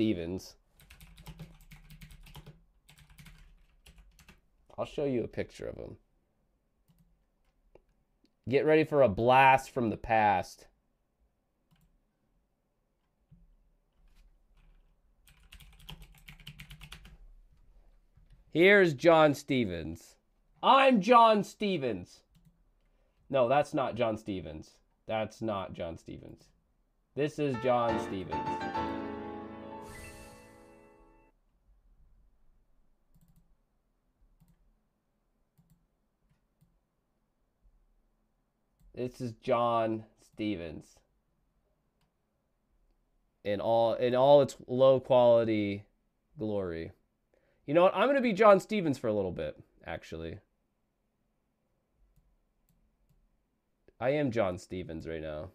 Stevens. I'll show you a picture of him. Get ready for a blast from the past. Here's John Stevens. I'm John Stevens. No, that's not John Stevens. That's not John Stevens. This is John Stevens. This is John Stevens. In all in all its low quality glory. You know what? I'm going to be John Stevens for a little bit, actually. I am John Stevens right now.